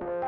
아